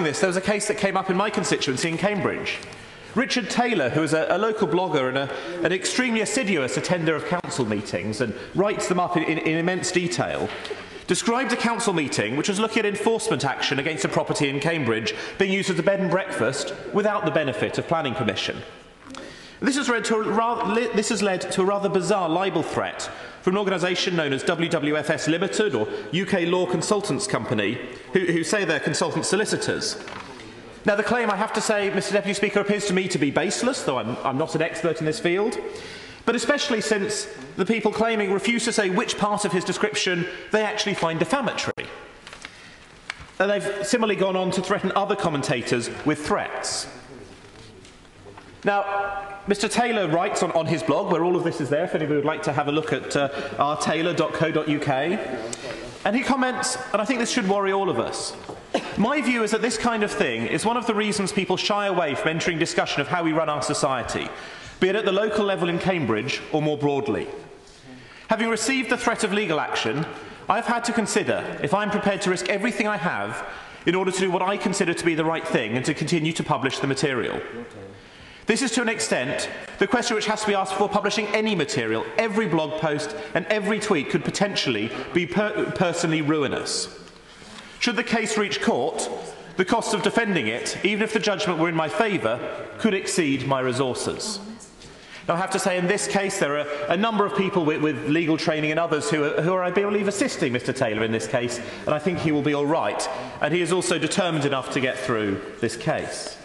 this, there was a case that came up in my constituency in Cambridge. Richard Taylor, who is a, a local blogger and a, an extremely assiduous attender of council meetings and writes them up in, in, in immense detail, described a council meeting which was looking at enforcement action against a property in Cambridge being used as a bed and breakfast without the benefit of planning permission. This has, led to a rather, this has led to a rather bizarre libel threat from an organisation known as WWFS Limited or UK Law Consultants Company, who, who say they're consultant solicitors. Now, the claim, I have to say, Mr Deputy Speaker, appears to me to be baseless, though I'm, I'm not an expert in this field, but especially since the people claiming refuse to say which part of his description they actually find defamatory. And they've similarly gone on to threaten other commentators with threats. Now, Mr Taylor writes on, on his blog, where all of this is there, if anybody would like to have a look at uh, rtaylor.co.uk, and he comments, and I think this should worry all of us. My view is that this kind of thing is one of the reasons people shy away from entering discussion of how we run our society, be it at the local level in Cambridge or more broadly. Having received the threat of legal action, I've had to consider if I'm prepared to risk everything I have in order to do what I consider to be the right thing and to continue to publish the material. This is to an extent the question which has to be asked before publishing any material. Every blog post and every tweet could potentially be per personally ruinous. Should the case reach court, the cost of defending it, even if the judgment were in my favour, could exceed my resources. Now, I have to say, in this case, there are a number of people with, with legal training and others who are, who are, I believe, assisting Mr Taylor in this case, and I think he will be all right. And he is also determined enough to get through this case.